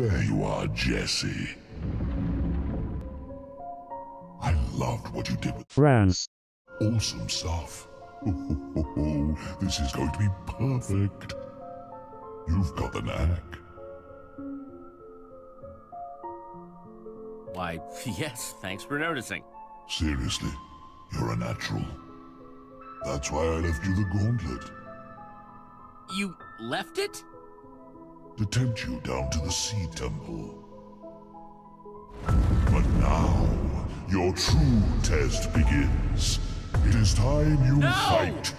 There you are, Jesse. I loved what you did with France, awesome stuff. this is going to be perfect. You've got the knack. Why, yes, thanks for noticing. Seriously, you're a natural. That's why I left you the gauntlet. You left it? To tempt you down to the Sea Temple. But now, your true test begins. It is time you No! fight